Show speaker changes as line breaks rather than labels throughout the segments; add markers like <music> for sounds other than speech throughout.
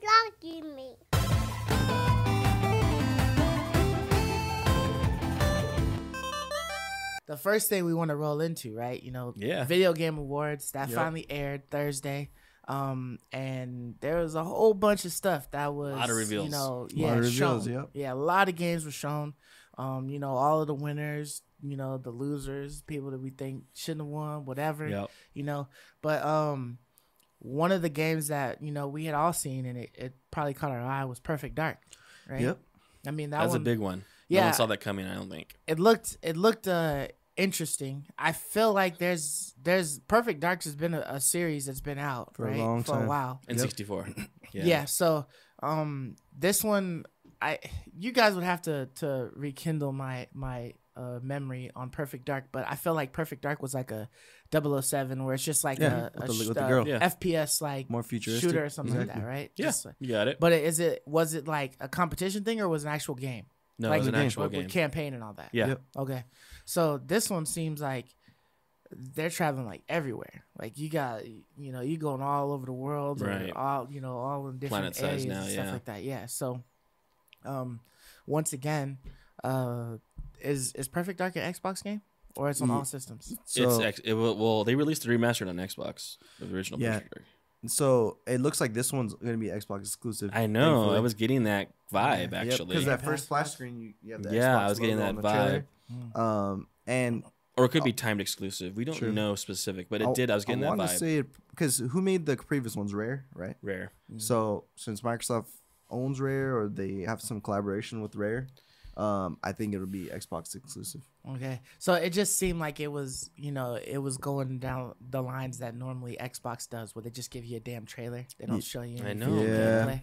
lucky me.
the first thing we want to roll into, right? You know,
Yeah.
Video Game Awards that
Yep.
finally aired Thursday. Um, and there was a whole bunch of stuff that was a
Lot of reveals.
You know,
A
yeah,
lot of reveals,
shown.
yep.
Yeah, a lot of games were shown. Um, you know, all of the winners, you know, the losers, people that we think shouldn't have won, whatever.
Yep.
You know, but um, one of the games that you know we had all seen and it, it probably caught our eye was Perfect Dark, right?
Yep.
I mean that
That's
one,
a big one. Yeah, No
Yeah.
one saw that coming. I don't think.
it looked it looked uh interesting. I feel like there's there's Perfect Darks has been a, a series that's been out
For a
right?
long
for a while.
In
Yep.
64. <laughs>
Yeah. So um this one I you guys would have to to rekindle my my uh memory on Perfect Dark, but I feel like Perfect Dark was like a 007 where it's just like
Yeah,
a, a
the-
sh-
with
uh,
girl.
Yeah.
FPS like
More futuristic.
shooter or something like that, right?
Yeah.
Just
You got it.
but is it was it like a competition thing or was it an actual game?
no,
like
it was an
a game.
actual
with,
game.
with campaign and all that.
Yeah.
Yep.
Okay. So this one seems like they're traveling like everywhere. Like you got you know, you going all over the world or
Right.
all you know, all in different
Planet
areas
now,
and stuff
yeah.
like that. Yeah. So um once again, uh is is Perfect Dark an Xbox game? Or it's on
Ye-
all systems?
So,
it's ex- it will, well, they released the remastered on Xbox, the original.
Yeah.
Perfect Dark.
so it looks like this one's gonna be Xbox exclusive.
I know.
thankfully.
I was getting that vibe actually,
because that first splash screen, you, you have the
Yeah,
Xbox
I was getting
logo
that
on the trailer.
Mm.
Um, and
or it could be timed exclusive. We don't
True.
know specific, but it did. I was getting that vibe.
I wanna
vibe.
say because who made the previous ones? Rare, right?
Rare.
So since Microsoft owns Rare or they have some collaboration with Rare, um, I think it'll be Xbox exclusive.
Okay. So it just seemed like it was, you know, it was going down the lines that normally Xbox does, where they just give you a damn trailer. They don't show you
I know.
full
Yeah.
gameplay.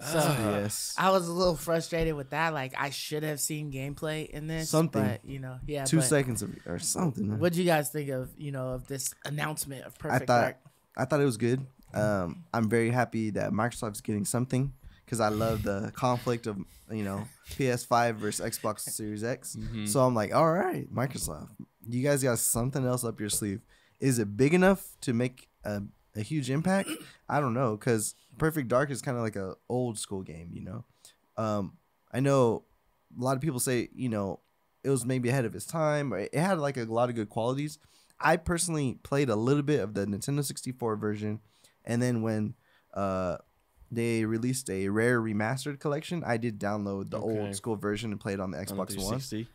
So
yes,
I was a little frustrated with that. Like I should have seen gameplay in this.
Something.
But you know, yeah.
two
but
seconds of, or something.
What do you guys think of, you know, of this announcement of Perfect
thought-
Dark?
I thought it was good. Um, I'm very happy that Microsoft's getting something because I love the conflict of you know PS5 versus Xbox Series X.
Mhm.
So I'm like, all right, Microsoft, you guys got something else up your sleeve. Is it big enough to make a, a huge impact? I don't know because Perfect Dark is kind of like a old school game, you know. Um, I know a lot of people say you know it was maybe ahead of its time. Or it had like a lot of good qualities. I personally played a little bit of the Nintendo 64 version, and then when uh they released a rare remastered collection, I did download the
Okay.
old school version and played on the
on the
Xbox One.
360.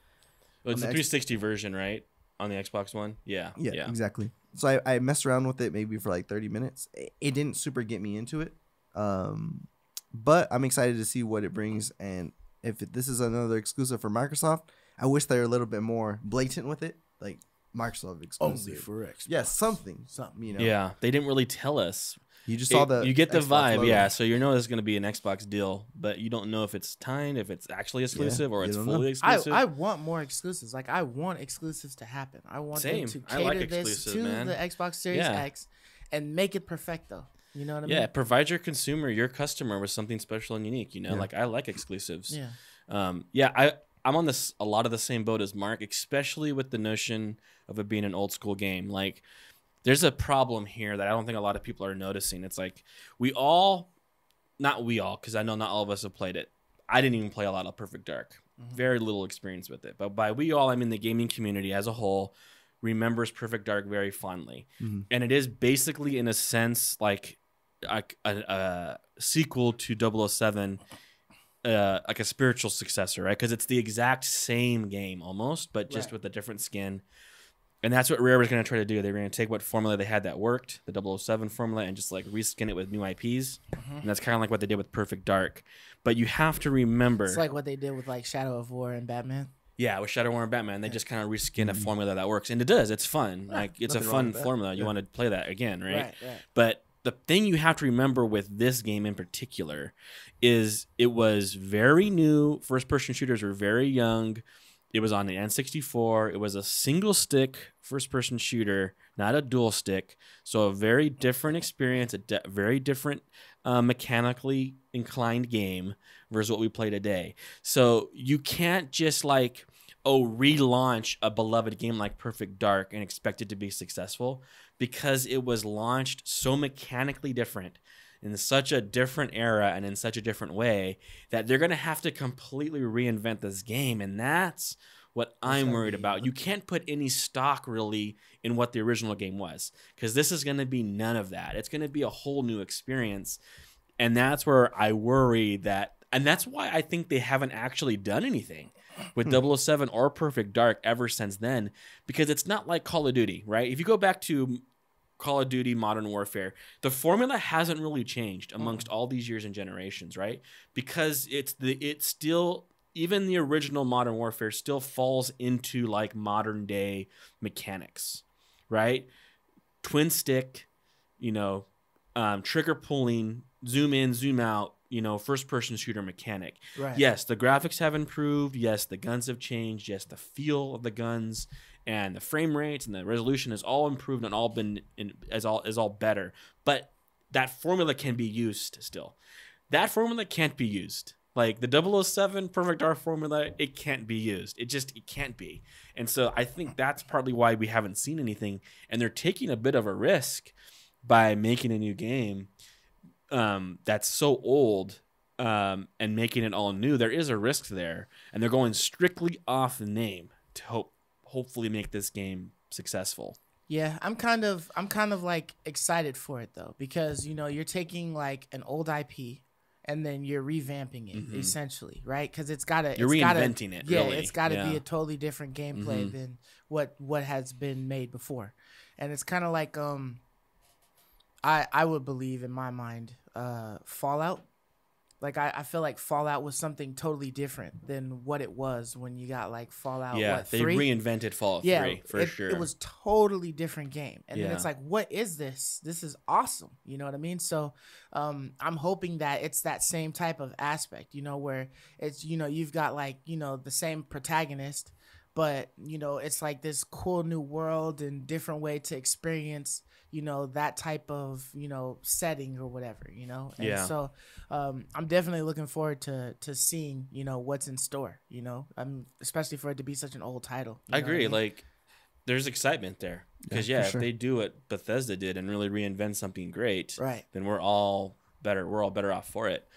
Oh, it's
On
the
the X-
360 version, right? On the Xbox One. Yeah.
Yeah,
Yeah.
exactly. So I, I messed around with it maybe for like 30 minutes. It, it didn't super get me into it. Um, but I'm excited to see what it brings. And if it, this is another exclusive for Microsoft, I wish they were a little bit more blatant with it. Like Microsoft exclusive.
For Xbox.
yeah, something.
Something.
You know,
Yeah. They didn't really tell us.
You just
It-
saw the.
you get the
Xbox
vibe,
logo.
yeah. So you know it's going to be an Xbox deal, but you don't know if it's timed, if it's actually exclusive, or it's
don't know.
fully
I,
exclusive.
I want more exclusives. Like I want exclusives to happen. I want
Same.
them to cater
like
this to
man.
the Xbox Series
Yeah.
X and make it perfecto. You know what I
yeah,
mean?
Yeah, provide your consumer, your customer, with something special and unique. You know,
Yeah.
like I like exclusives.
Yeah.
Um, yeah, I I'm on this a lot of the same boat as Mark, especially with the notion of it being an old school game. Like, there's a problem here that I don't think a lot of people are noticing. It's like we all, not we all, because I know not all of us have played it. I didn't even play a lot of Perfect Dark.
Mhm.
Very little experience with it. But by we all, I mean the gaming community as a whole remembers Perfect Dark very fondly,
Mhm.
and it is basically, in a sense, like a, a, a sequel to 007 uh, like a spiritual successor, right? Because it's the exact same game almost, but just
Right.
with a different skin. And that's what Rare was going to try to do. They were going to take what formula they had that worked, the 007 formula, and just like reskin it with new IPs.
Mhm.
And that's kind of like what they did with Perfect Dark. But you have to remember,
It's like what they did with like Shadow of War and Batman.
yeah, with Shadow War and Batman, they
Yeah.
just kind of reskin a
Mhm.
formula that works, and it does. It's fun.
Yeah,
like it's a fun formula. You
Yeah.
want to play that again, right?
Right. Right.
But the thing you have to remember with this game in particular is it was very new. First person shooters were very young. It was on the N64. It was a single stick first person shooter, not a dual stick. So a very different experience, a de- very different uh, mechanically inclined game versus what we play today. So you can't just like oh, relaunch a beloved game like Perfect Dark and expect it to be successful because it was launched so mechanically different in such a different era and in such a different way that they're going to have to completely reinvent this game. And that's what I'm worried about. You can't put any stock really in what the original game was because this is going to be none of that. It's going to be a whole new experience. And that's where I worry that, and that's why I think they haven't actually done anything with 007 or Perfect Dark ever since then because it's not like Call of Duty, right? If you go back to Call of Duty Modern Warfare, the formula hasn't really changed amongst all these years and generations, right? Because it's the it's still even the original Modern Warfare still falls into like modern day mechanics, right? Twin stick, you know, um, trigger pulling, zoom in, zoom out, you know, first person shooter mechanic.
Right.
Yes, the graphics have improved. Yes, the guns have changed. Yes, the feel of the guns and the frame rates and the resolution has all improved and all been in, is all is all better. But that formula can be used still. That formula can't be used. Like the 007 Perfect R formula, it can't be used. It just it can't be. And so I think that's partly why we haven't seen anything. And they're taking a bit of a risk by making a new game um, that's so old um, and making it all new, there is a risk there, and they're going strictly off the name to hope hopefully make this game successful.
Yeah, I'm kind of I'm kind of like excited for it though because you know you're taking like an old IP and then you're revamping it
Mhm.
essentially, right? Because it's gotta
You're
it's gotta-
reinventing it,
Yeah,
really.
it's got to be a totally different gameplay
Mhm.
than what what has been made before, and it's kind of like um, I I would believe in my mind, uh, Fallout. Like I, I feel like Fallout was something totally different than what it was when you got like Fallout.
yeah,
what,
they reinvented Fallout 3 for
it,
sure.
It was totally different game, and then it's like, what is this? This is awesome. You know what I mean? So, um, I'm hoping that it's that same type of aspect. You know, where it's you know you've got like you know the same protagonist, but you know it's like this cool new world and different way to experience you know that type of you know setting or whatever you know and
Yeah.
so um i'm definitely looking forward to to seeing you know what's in store you know i'm especially for it to be such an old title you
I
know what
agree.
mean?
Like, there's excitement there because
Yeah,
yeah,
for
if
sure.
they do what Bethesda did and really reinvent something great,
right
then we're all better. We're all better off for it.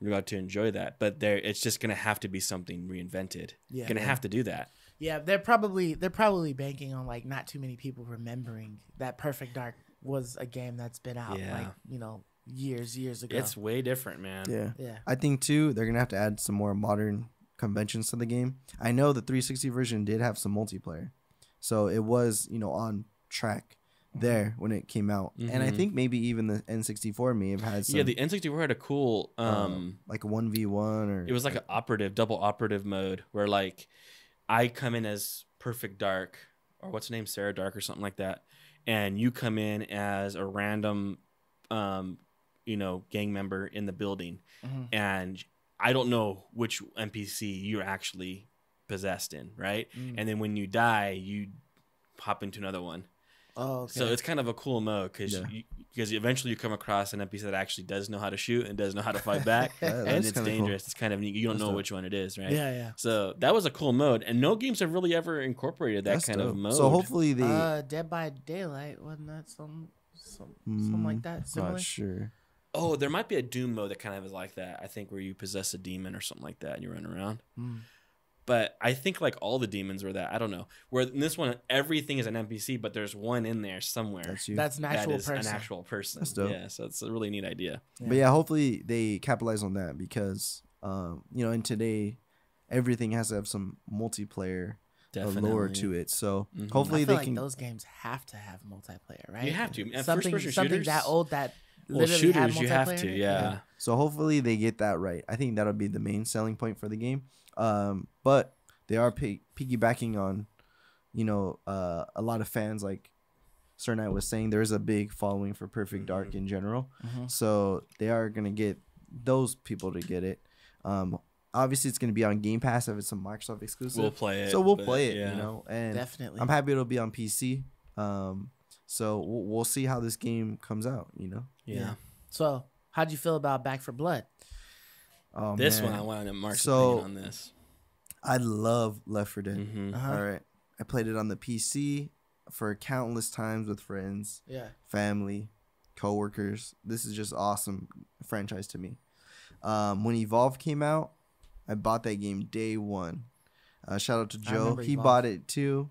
We're about to enjoy that, but there, it's just gonna have to be something reinvented.
Yeah.
gonna have to do that.
Yeah they're probably they're probably banking on like not too many people remembering that perfect dark was a game that's been out
Yeah.
like you know years years ago
It's way different, man.
Yeah.
yeah
I think too they're gonna have to add some more modern conventions to the game. I know the 360 version did have some multiplayer, so it was you know on track there when it came out, and I
Mhm.
think maybe even the N64 may have had some
Yeah, the N64 had a cool um
um, like one v one or
it was like an operative double operative mode where like I come in as Perfect Dark or what's her name Sarah Dark or something like that and you come in as a random um you know gang member in the building
Mhm.
and I don't know which NPC you're actually possessed in, right?
Mm.
And then when you die, you pop into another one.
Oh okay
So it's kind of a cool mode because
Yeah.
because eventually you come across an NPC that actually does know how to shoot and does know how to fight <laughs> back,
Yeah,
and it's
kinda cool.
dangerous. It's kind of neat. You don't
That's
know
dope.
which one it is, right?
yeah yeah
So that was a cool mode, and no games have really ever incorporated that
That's
kind of mode.
So hopefully the
uh dead by daylight wasn't that some some something like
Mm,
that similar
not sure.
oh, there might be a Doom mode that kind of is like that. I think where you possess a demon or something like that, and you run around.
Mm.
But I think like all the demons were that. I don't know. Where in this one, everything is an NPC, but there's one in there somewhere
That's you.
that's an
that
actual
is
person
an actual person.
That's dope.
Yeah, so it's a really neat idea.
But yeah, hopefully they capitalize on that because, um, you know, in today, everything has to have some multiplayer uh,
Definitely.
lore to it. So
Mhm.
hopefully
I
they
like
can.
those games have to have multiplayer, right?
You have to. And
something
first-person
something
shooters-
that old that
Well,
literally had
shooters, you have to.
in it?
Yeah.
So hopefully they get that right. I think that'll be the main selling point for the game. Um, but they are pi- piggybacking on, you know, uh, a lot of fans like Sir Knight was saying. There's a big following for Perfect Dark in general.
Mhm.
So they are gonna get those people to get it. Um, obviously it's gonna be on Game Pass if it's a Microsoft exclusive.
We'll play it.
so we'll play it,
yeah.
you know, and
Definitely.
I'm happy it'll be on PC. Um, so we'll, we'll see how this game comes out. You know,
Yeah.
so, how'd you feel about Back 4 Blood?
Oh,
This
man.
one, I wanted Mark's
So-
opinion on this.
I love Left 4 Dead.
Mhm.
Uh-huh.
All right. I played it on the PC for countless times with friends,
Yeah.
family, coworkers. This is just awesome franchise to me. Um, when Evolve came out, I bought that game day one. Uh, shout out to Joe. He
Evolve.
bought it too.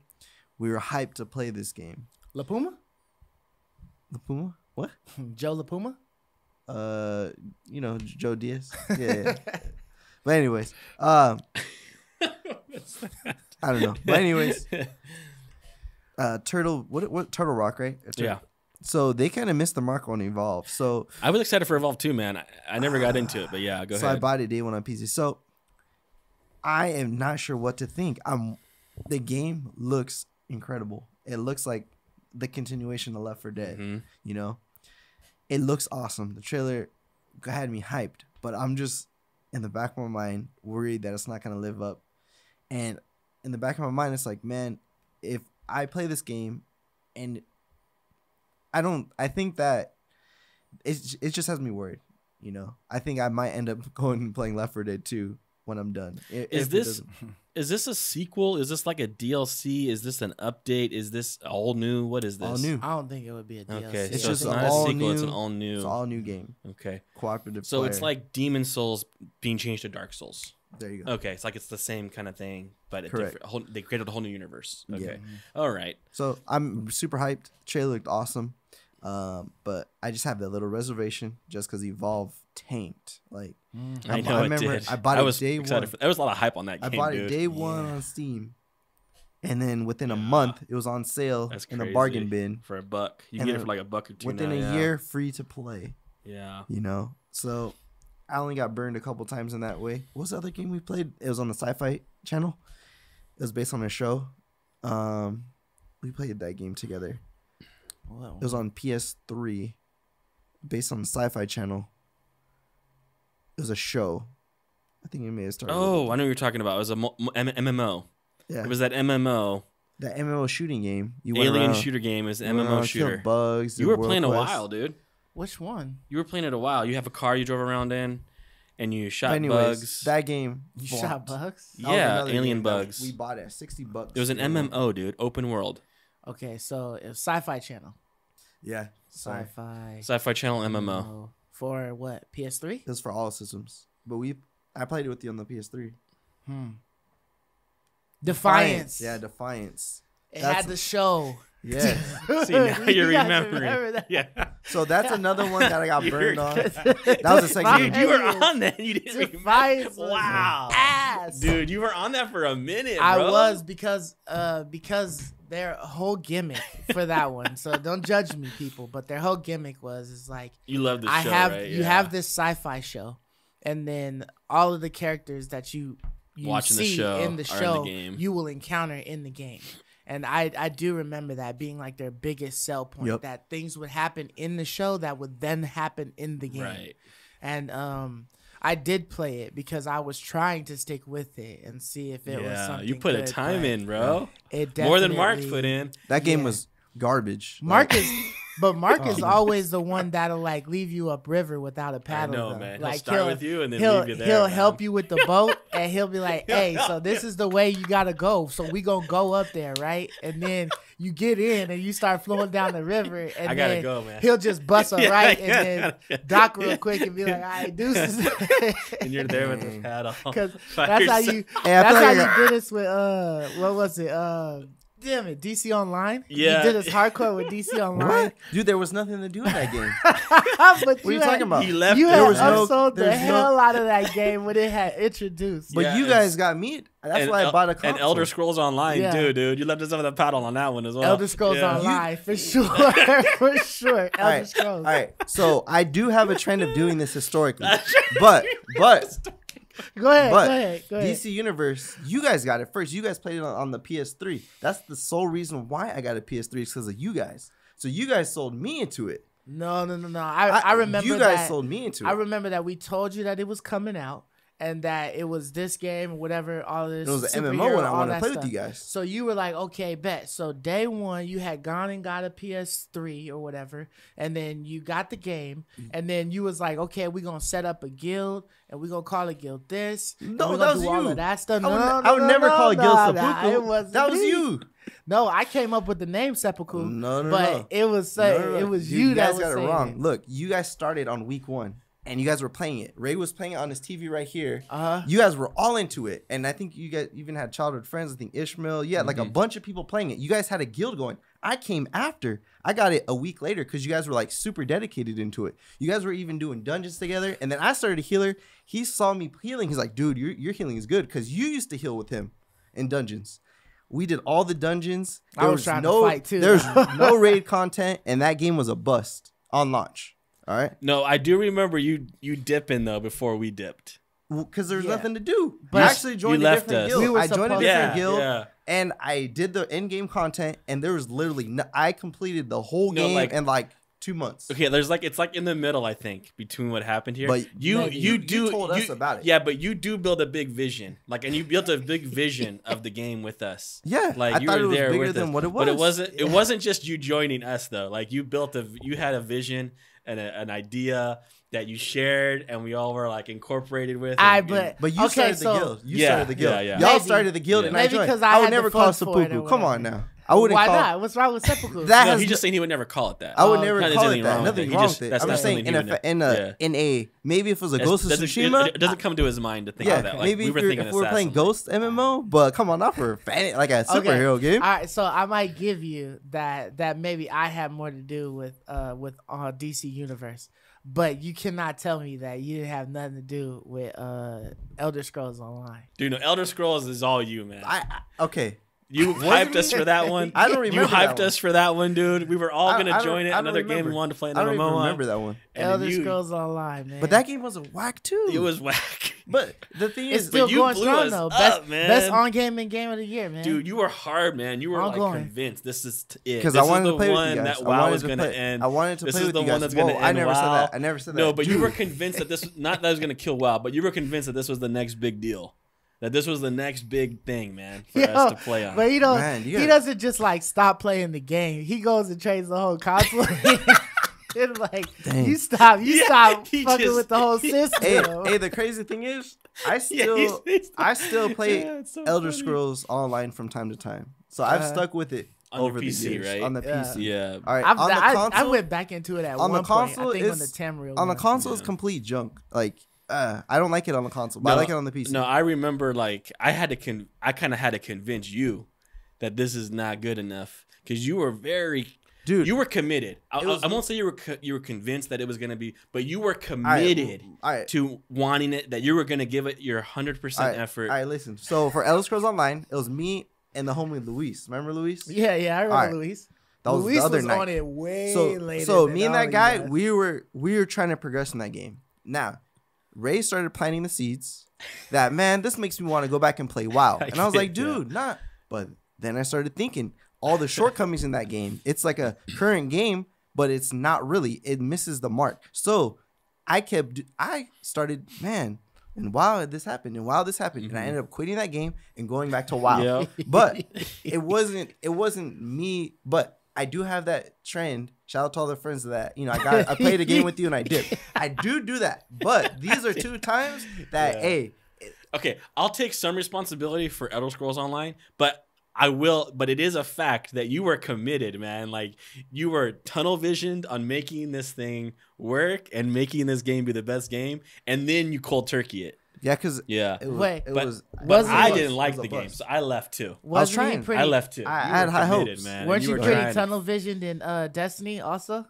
We were hyped to play this game.
La Puma?
The Puma? What? <laughs>
Joe La Puma?
Uh, you know Joe Diaz. <laughs> Yeah. yeah. but anyways, um, <laughs> I don't know. But anyways, uh, Turtle. What? What? Turtle Rock, right? Turtle-
yeah.
So they kind of missed the mark on Evolve. So
I was excited for Evolve too, man. I, I never got into it, but yeah, go <sighs> ahead.
so I bought it day one on PC. So I am not sure what to think. I'm the game looks incredible. It looks like the continuation of Left 4 Dead.
Mhm.
You know, it looks awesome. The trailer had me hyped, but I'm just in the back of my mind worried that it's not gonna live up. And in the back of my mind, it's like, man, if I play this game and I don't, I think that it it just has me worried. You know, I think I might end up <laughs> going and playing Left 4 Dead 2 when I'm done. if
Is this is this a sequel? Is this like a DLC? Is this an update? Is this all new? What is this?
all new?
I don't think it would be a DLC.
Okay,
It's
so
just
it's not
all
a sequel. It's an
new-
all new.
It's all new game,
okay,
cooperative.
so it's like Demon's Souls being changed to Dark Souls.
there you go.
Okay, it's like it's the same kind of thing, but a
Correct.
different, whole, they created a whole new universe.
Yeah.
Okay, all right.
So I'm super hyped. Trailer looked awesome, um, but I just have that little reservation just because Evolve tanked. Like
Mm.
I
I
know it
remember
did.
I bought it
was
day
excited
one.
For, there was a lot of hype on that
I
game.
bought
dude.
it day one on Steam, and then within a month it was on sale
That's
in the
crazy.
bargain bin.
for a buck. You
And
get it for like a buck or two.
Within
now,
a
yeah.
year, free to play.
Yeah.
You know, so I only got burned a couple times in that way. What was the other game we played? It was on the Sci-Fi channel. It was based on a show. Um, we played that game together.
Whoa.
It was on PS3, based on the Sci-Fi Channel. It was a show. I think it may have started.
Oh. I know what you're talking about. It was a mo- mo- M- MMO.
yeah.
It was that MMO
That MMO shooting game. You went
alien
around-
shooter game. Is MMO
around,
shooter.
Bugs.
You were
world
playing a while, dude.
Which one?
You were playing it a while. You have a car you drove around in, and you shot
anyways,
bugs.
that game.
You
bombed.
shot bugs?
Yeah, alien bugs.
We bought it sixty bucks.
it was an. MMO, dude. Open world.
Okay, so it's Sci-Fi Channel.
Yeah. Sorry.
Sci-Fi.
Sci-fi channel MMO.
For what? PS3?
It was for all systems, but we I played it with you on the PS3.
Hmm. Defiance.
Yeah, Defiance.
It
that's-
had the show.
Yeah. <laughs>
See now <laughs> you're
guys
remembering.
remember that?
Yeah.
so that's another one that I got <laughs> burned on. That was the second
Dude,
game.
you were on that. You didn't remember.
Defiance
Wow.
ass.
Dude, you were on that for a minute.
I
bro.
was because uh because their whole gimmick for that one. So don't judge me, people. But their whole gimmick was is like
You love this
I
show,
have
right?
you
Yeah.
have this sci-fi show, and then all of the characters that you you
Watching the
see
show
in the
are in the
show
game.
you will encounter in the game. And I I do remember that being like their biggest sell point
Yep.
that things would happen in the show that would then happen in the game.
Right.
And um I did play it because I was trying to stick with it and see if it was
Yeah,
something
you put a time in, bro.
It
More than Mark put in.
That game
Yeah.
was garbage. Like,
Mark is, <laughs> but Mark is
Oh.
always the one that'll like leave you upriver without a paddle.
know,
though.
man. He'll
Like
start with you and then
he'll
leave you there.
he'll
man.
help you with the boat and he'll be like, <laughs> "Hey, so this is the way you gotta go. So we gonna go up there, right?" And then you get in and you start flowing down the river, <laughs> and
I gotta
then
go, man.
he'll just bust <laughs> a
Yeah,
right
yeah,
and then
yeah.
dock real quick and be like, "All right, deuces."
and you're there with the paddle.
Because
by
that's how you.
Hey,
that's how you did this with uh, what was it? Uh, damn it, DC Online.
Yeah.
you did us hardcore with DC <laughs> Online.
What? Dude, there was nothing to do in that game. <laughs>
but
What are you
had-
talking about?
He left.
You
it,
had
There was no-
upsold the
there's no-
hell out of that game when it had introduced.
But
Yeah,
you guys got me. That's
and
why I
El-
bought a console.
And Elder Scrolls Online
Yeah.
too, dude. You left us some of the paddle on that one as well.
Elder Scrolls
Yeah.
Online for sure, <laughs> for sure. Elder
All right,
Scrolls.
all right. So I do have a trend of doing this historically, but but
Go ahead,
but
go ahead, go ahead.
DC Universe, you guys got it first. You guys played it on, on the PS3. That's the sole reason why I got a PS3 is because of you guys. So you guys sold me into it.
No, no, no, no. I, I, remember
you guys
that.
sold me into it.
I remember that we told you that it was coming out, and that it was this game or whatever. All this
It was an MMO when I wanted to play with you guys.
So you were like, okay, bet. So day one, you had gone and got a PS3 or whatever, and then you got the game,
Mm.
and then you was like, okay, we're gonna set up a guild, and we're gonna call it guild this.
No, that was
do all
you.
of that stuff.
I would,
No,
I would
no,
never
no,
call
no,
Gil
nah,
Seppuku. that was
me.
you.
No, I came up with the name Seppuku.
No, no,
but
no.
it was
No, no, no.
it was
Dude,
you,
guys
that was
got it wrong.
It.
Look, you guys started on week one, and you guys were playing it. Ray was playing it on his TV right here.
Uh-huh.
You guys were all into it, and I think you guys even had childhood friends. I think Ishmael. Yeah, like a
Mm-hmm.
bunch of people playing it. You guys had a guild going. I came after. I got it a week later because you guys were like super dedicated into it. You guys were even doing dungeons together, and then I started a healer. He saw me healing. He's like, "Dude, your your healing is good because you used to heal with him in dungeons." We did all the dungeons.
I
There
was trying to
no,
fight too.
There's <laughs> no raid content, and that game was a bust on launch. All right,
No, I do remember you you dipping though before we dipped.
because there's
Yeah.
nothing to do.
But
I actually joined
you
a
left
different
us.
guild.
We were
I joined a different
Yeah,
guild,
yeah.
and I did the in-game content, and there was literally no, I completed the whole
No,
game
like-
in like two months.
Okay, there's like it's like in the middle, I think, between what happened here.
But
you
maybe.
you
You-
do
you told us about it.
Yeah, but you do build a big vision, like, and you built a big vision <laughs> of the game with us.
Yeah,
like
I
you
thought
were
it was
there
bigger
with
than
us.
what it was.
But it
was.
wasn't. It wasn't just you joining us though. Like you built a, you had a vision and a, an idea that you shared, and we all were like incorporated with.
I
and-
but
But you
okay,
started
so
the guild. You
Yeah,
started the guild.
yeah, yeah.
Y'all started the guild,
Yeah.
and I
Maybe
joined.
'cause I
I would
the
never call
funds for it
seppuku. Come on now. I wouldn't
why
call
not? What's wrong with seppuku? <laughs>
that.
no,
has
he just saying he would never call it that.
I would
Oh,
never call it that. Nothing wrong with it. I'm just saying in a in a in a maybe if it was a
That's-
Ghost of Tsushima.
It, it doesn't come to his mind to think
yeah,
of that.
Maybe
we
if,
were
you're,
thinking
if we're playing Ghost MMO, but come on, not for fan, like a superhero game.
All right, so I might give you that that maybe I have more to do with uh with uh DC Universe, but you cannot tell me that you didn't have nothing to do with uh Elder Scrolls Online.
Dude, no, Elder Scrolls is all you, man.
I, I okay.
You <laughs> hyped us for that one. <laughs>
I don't
You
remember that
hyped
one.
us for that one, dude. We were all
I-
gonna
I don't-
join it.
I don't
Another game we wanted to play
I
another
don't even remember that one.
And then
Elder
you-
Scrolls Online, man.
But that game was a whack too.
It was whack. <laughs>
But the thing
it's
is,
still
you
going
blew
strong
us
though.
up,
best
man.
best on game and game of the year, man.
Dude, you were hard, man. You were
I'm
like
going.
convinced this is t- it.
because
This
I
is
wanted
the
to play with
one
you guys.
that WoW
wanted
was
to
gonna
play.
end.
I wanted to
This
play
is the one that's gonna
Whoa, I never said that. I never said that.
No, but you were convinced that this not that was gonna kill WoW, but you were convinced that this was the next big deal. That this was the next big thing, man, for
Yo,
us to play on.
But he don't.
Man, you
he
gotta-
doesn't just like stop playing the game. He goes and trades the whole console. <laughs> <laughs> it's like
Dang.
you stop. You
Yeah,
stop <laughs> fucking
just-
with the whole system.
hey, hey, the crazy thing is, I
Yeah,
still,
he's- he's-
I still play
Yeah, so
Elder
funny.
Scrolls online from time to time. So I've
Uh,
stuck with it
On your
over
PC,
the years
right?
on the
Yeah.
PC.
Yeah.
All right,
I've,
on the
I,
console,
I went back into it at
on the
one point.
console
I think when
is-
the Tamriel
on the console is
Yeah.
complete junk. Like, uh, I don't like it on the console, but I like it on the PC.
No, I remember like I had to con- I kind of had to convince you that this is not good enough because you were very
dude,
you were committed. I,
was-
I won't say you were co- you were convinced that it was gonna be, but you were
all right,
committed
All right,
to wanting it. That you were gonna give it your hundred
all
percent
right,
effort.
All right, listen. So for Elder Scrolls Online, it was me and the homie Luis. Remember Luis?
Yeah, yeah, I remember
All right.
Luis.
That was
Luis
the other
was
night.
on it way
so
later.
so
than
me and that guy we were we were trying to progress in that game now ray started planting the seeds that man this makes me want to go back and play wow <laughs> and i was like dude not but then i started thinking all the shortcomings in that game it's like a current game but it's not really it misses the mark. So i kept i started man and wow this happened and wow this happened and i mm-hmm. ended up quitting that game and going back to wow
Yeah.
but <laughs> it wasn't it wasn't me but i do have that trend shout out to all the friends that you know i got i played a game with you and i did i do do that but these are two times that
Yeah.
hey
okay, I'll take some responsibility for Elder Scrolls Online, but I will. But it is a fact that you were committed, man. Like you were tunnel visioned on making this thing work and making this game be the best game, and then you cold turkey it.
Yeah because
Yeah.
it was,
Wait,
it
but
was
but
Wasn't
I
it-
didn't
it
like
was
the
a
game, so I left too.
Wasn't he
trying.
pretty,
I left too.
I-
You
I had high hopes.
man.
Weren't you,
were
pretty
trying
tunnel visioned in uh, Destiny also?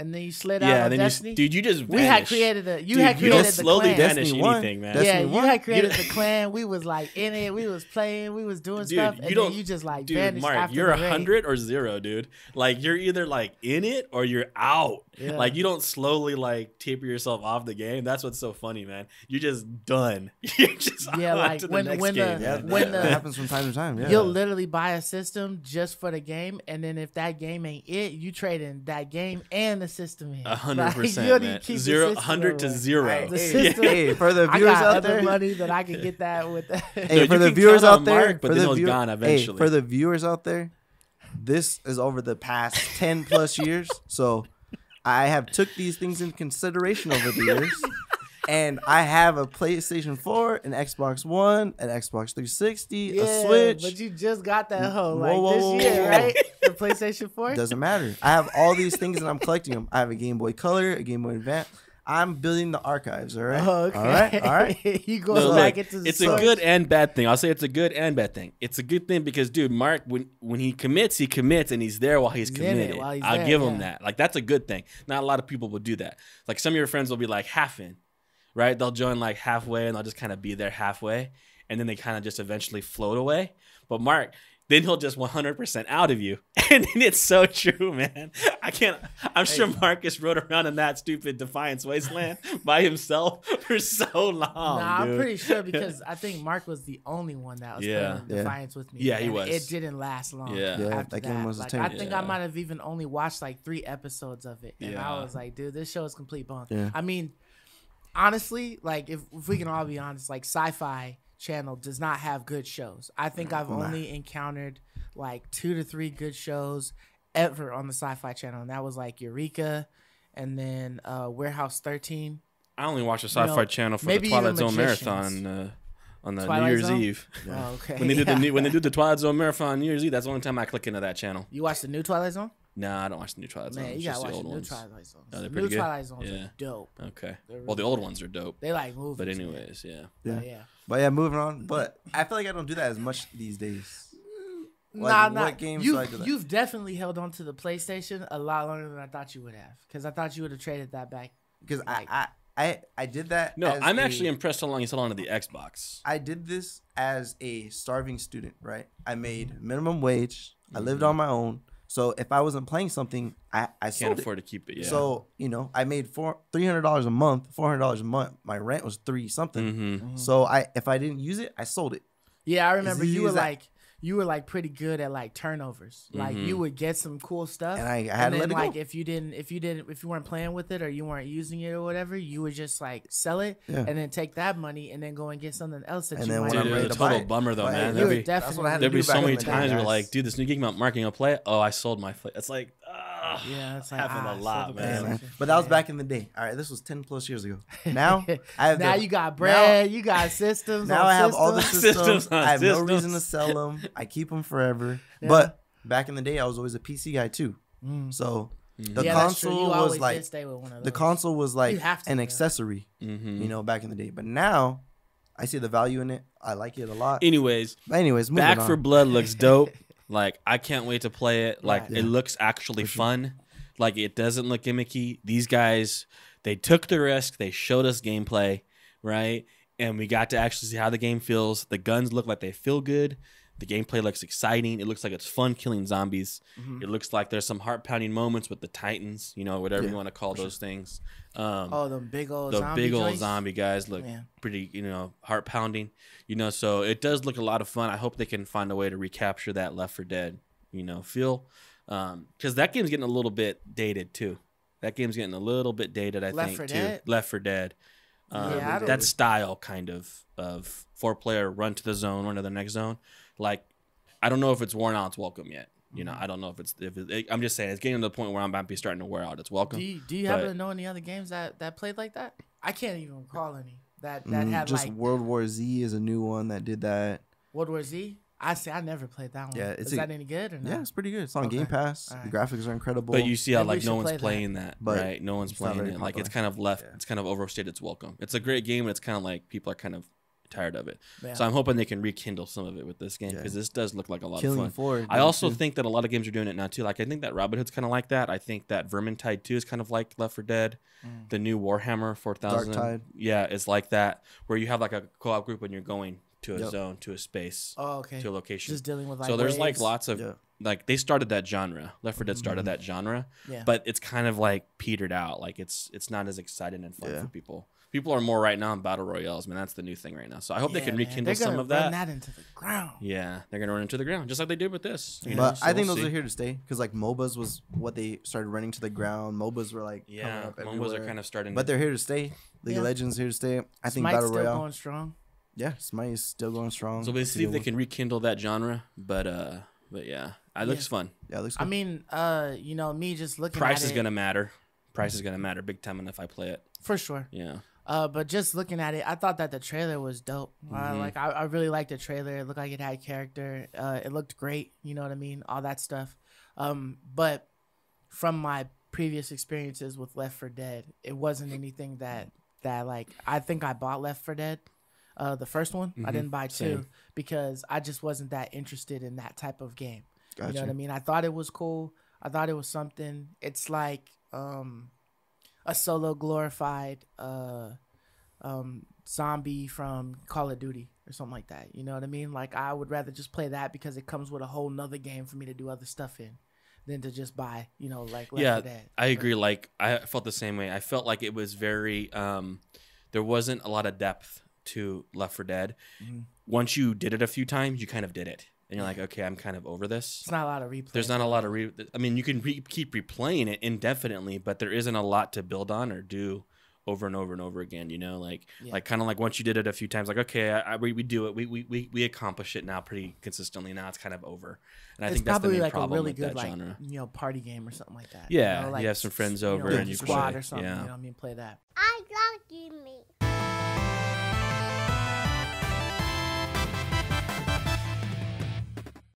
And then you slid out
Yeah,
on
then
Destiny.
you, dude, you just
we had created a. You
Dude,
had
you
created
just
the
slowly
clan.
vanish
Destiny one.
anything, man.
Destiny
yeah, you
one.
had created
You-
the clan. We was like in it. We was playing. We was doing
Dude,
stuff.
you
And
don't-
then you just like
Dude,
vanished
Mark,
after
you're a hundred or zero, dude. Like you're either like in it or you're out.
Yeah.
Like you don't slowly like taper yourself off the game. That's what's so funny, man. You're just done. <laughs> You're just
Yeah, like
to the
when-
next
when the-
game.
yeah
man.
when
that
the-
happens from time to time yeah
You'll literally buy a system just for the game, and then if that game ain't it, you trade in that game and the the system in.
A hundred percent. man.
to keep the
Zero, hundred to zero.
Hey,
The
hey,
system-
hey, for the <laughs>
I
viewers
got
out
other
there,
money that I can get that with. <laughs>
Hey,
No,
for the viewers out there,
Mark, but
for
then
the
it was
view-
gone
hey,
eventually.
for the viewers out there, this is over the past ten plus years. So I have took these things in consideration over the years, <laughs> and I have a PlayStation Four, an Xbox One, an Xbox 360,
yeah,
a Switch.
but you just got that hoe
Whoa,
like
whoa,
this year,
whoa.
right? The PlayStation Four.
Doesn't matter. I have all these things and I'm collecting them. I have a Game Boy Color, a Game Boy Advance. I'm building the archives. All right.
Oh, okay.
All right. All right. <laughs>
you go
No,
back
look,
into the
it's a good and bad thing. I'll say it's a good and bad thing. It's a good thing because, dude, Mark, when when he commits, he commits, and he's there while he's,
He's
committed.
while he's
I'll
there,
give him that. Like that's a good thing. Not a lot of people will do that. Like some of your friends will be like half in, right? They'll join like halfway, and they'll just kind of be there halfway, and then they kind of just eventually float away. But Mark. Then he'll just 100% out of you. <laughs> And it's so true, man. I can't. I'm sure Marcus rode around in that stupid Defiance Wasteland <laughs> by himself for so long.
nah, I'm pretty sure <laughs> because I think Mark was the only one that was
Yeah.
playing
Yeah.
Defiance with me.
Yeah, he was.
It didn't last long.
Yeah.
Yeah,
after
that game was a
like. I think I might have even only watched like three episodes of it, and
Yeah.
I was like, dude, this show is complete bunk.
Yeah.
I mean, honestly, like if, if we can all be honest, like Sci-Fi Channel does not have good shows. I think I've
Nah.
only encountered like two to three good shows ever on the Sci-Fi Channel, and that was like Eureka, and then uh, Warehouse 13.
I only watch the Sci-Fi
know,
Channel for the Twilight Zone marathon uh, on the
Twilight
New Year's
Zone?
Eve.
Oh, okay.
When they do
yeah.
the <laughs> new, when they do the Twilight Zone marathon on New Year's Eve, that's the only time I click into that channel.
you watch the new Twilight Zone?
Nah, I don't watch the new Twilight Zone.
Man,
it's
you gotta
the
watch
old
the new
ones.
Twilight Zones.
They're
the
pretty
new
good?
Twilight Zones
Yeah.
are dope.
Okay.
They're
Well, the old ones are dope.
They like movies.
But anyways, yeah.
Yeah.
But yeah.
But yeah, moving on. But I feel like I don't do that as much these days. Like,
nah,
what
nah.
games
you've,
do I do that?
you've definitely held on to the PlayStation a lot longer than I thought you would have. Because I thought you would have traded that back.
Because I,
Like-
I I I did that.
No,
as
I'm
a-
actually impressed how long he's held on to the Xbox.
I did this as a starving student, right? I made minimum wage. I lived
Mm-hmm.
on my own. So if I wasn't playing something, I I
Can't
sold it.
afford to keep it. Yeah.
So you know, I made four three hundred dollars a month, four hundred dollars a month. My rent was three something.
hmm
So I if I didn't use it, I sold it.
Yeah, I remember you were
as that.
like you were like pretty good at like turnovers. Like
Mhm.
you would get some cool stuff,
And I- I had
and
to
then
let it go.
like if you didn't, if you didn't, if you weren't playing with it or you weren't using it or whatever, you would just like sell it
Yeah.
and then take that money and then go and get something else that
And
you
then
might
when
Dude, it was a
buy
total bummer though, man. There'd be,
definitely-
That's what I had
there'd
do
be so many times where
guys.
like, dude, this new game about Mark, you gonna play? Oh, I sold my. Play. It's like, ah.
Yeah, it's like
Happened a
ah,
lot,
so
man.
Man. But that was
Yeah.
back in the day. All right, this was ten plus years ago. <laughs> Now I have
now
the-
you got bread, you got systems.
Now
on
I have all the
systems.
systems.
Systems
I have no reason to sell them. I keep them forever.
Yeah.
But back in the day, I was always a PC guy too.
Mm.
So
Mm-hmm.
the
yeah,
console was like
stay with one of
the console was like
to,
an
yeah.
accessory,
Mhm.
you know, back in the day. But now I see the value in it. I like it a lot.
Anyways,
But anyways,
Back
on.
for Blood looks dope. <laughs> like I can't wait to play it. Like
Right.
it looks actually fun. Like it doesn't look gimmicky. These guys, they took the risk. They showed us gameplay, right? And we got to actually see how the game feels. The guns look like they feel good. The gameplay looks exciting. It looks like it's fun killing zombies.
Mhm.
It looks like there's some heart pounding moments with the Titans, you know, whatever
Yeah,
you want to call those things. Um,
Oh, them big old
the
zombie
big old
joints?
zombie guys look
Man.
pretty, you know, heart pounding. You know, so it does look a lot of fun. I hope they can find a way to recapture that Left 4 Dead, you know, feel. Because that game's getting a little bit dated too. That game's getting a little bit dated, I
Left
think,
4
too.
Dead?
Left 4 Dead. Um,
Yeah,
that style kind of of four player run to the zone, run to the next zone. Like, I don't know if it's worn out its welcome yet. You know, I don't know if it's if it, I'm just saying it's getting to the point where I'm about to be starting to wear out its welcome.
Do you, do you happen to know any other games that, that played like that? I can't even recall any that that
Mm,
had
just
like
World War Z is a new one that did that.
World War Z. I see. I never played that one.
Yeah, it's
is
a-
that any good or not?
Yeah, it's pretty good. It's on
Okay.
Game Pass.
Alright.
The graphics are incredible.
But you see how
Maybe
like no one's
play
playing that,
But
right? No one's playing
very
it. Like it's kind of left.
Yeah.
It's kind of overstayed its welcome. It's a great game, and it's kind of like people are kind of tired of it.
Yeah.
So I'm hoping they can rekindle some of it with this game
Yeah.
because this does look like a lot
Killing
of fun.
Floor.
I also
too.
think that a lot of games are doing it now too. Like I think that Robin Hood's kind of like that. I think that Vermintide 2 is kind of like Left 4 Dead.
Mm.
The new Warhammer 4000.
Darktide.
Yeah, it's like that where you have like a co-op group and you're going to a
Yep.
zone, to a space,
Oh, okay.
to a location.
Just dealing with like
so there's like lots of
Yeah.
like they started that genre. Left 4 Dead started
Mhm.
that genre,
Yeah.
but it's kind of like petered out. Like it's it's not as exciting and fun
Yeah.
for people. People are more right now in battle royales. Man, that's the new thing right now. So I hope they
Yeah,
can
man.
rekindle
They're
some
gonna
of
run
that.
that into the ground.
Yeah, they're gonna run into the ground just like they did with this. you know,
But
so
I think
we'll
those
see.
are here to stay because like MOBAs was what they started running to the ground. MOBAs were like
Yeah,
coming up
MOBAs
everywhere.
are kind of starting.
but they're here to stay. League
Yeah.
of Legends here to stay. I think
Smite's
Battle
still
Royale.
going strong.
Yeah, Smite is still going strong.
so we'll see if they can rekindle that genre. But uh, but yeah, it looks fun.
Yeah, it looks
I mean, uh, you know, me just looking
Price
at
is
it,
gonna matter. Price is gonna matter big time, and if I play it,
for sure.
yeah.
Uh, but just looking at it, I thought that the trailer was dope. Uh,
Mhm.
like I, I really liked the trailer. It looked like it had character. Uh, it looked great. You know what I mean? All that stuff. Um, but from my previous experiences with Left 4 Dead, it wasn't anything that that like I think I bought Left 4 Dead, uh, the first one. I
Mhm.
didn't buy two
Same.
because I just wasn't that interested in that type of game.
Gotcha.
You know what I mean? I thought it was cool. I thought it was something. It's like um a solo glorified uh um zombie from Call of Duty or something like that. You know what I mean? Like I would rather just play that because it comes with a whole nother game for me to do other stuff in than to just buy, you know, like Left
Yeah,
4 Dead.
I agree. Like I felt the same way. I felt like it was very um there wasn't a lot of depth to Left 4 Dead.
Mhm.
Once you did it a few times, you kind of did it. And you're like, okay, I'm kind of over this.
It's not a lot of replay.
There's not a lot of re I mean, you can re- keep replaying it indefinitely, but there isn't a lot to build on or do over and over and over again, you know, like
Yeah.
like kind of like once you did it a few times like okay, I, I, we, we do it. We, we we we accomplish it now pretty consistently. Now it's kind of over. And I
it's
think that's the
probably
main
like a really
with
good
that
like
genre.
you know party game or something like that.
Yeah,
you, know,
you have some
s-
friends
you know,
over
and you
squad
play.
or something.
Yeah.
You know what I mean? Play that.
I love you, me.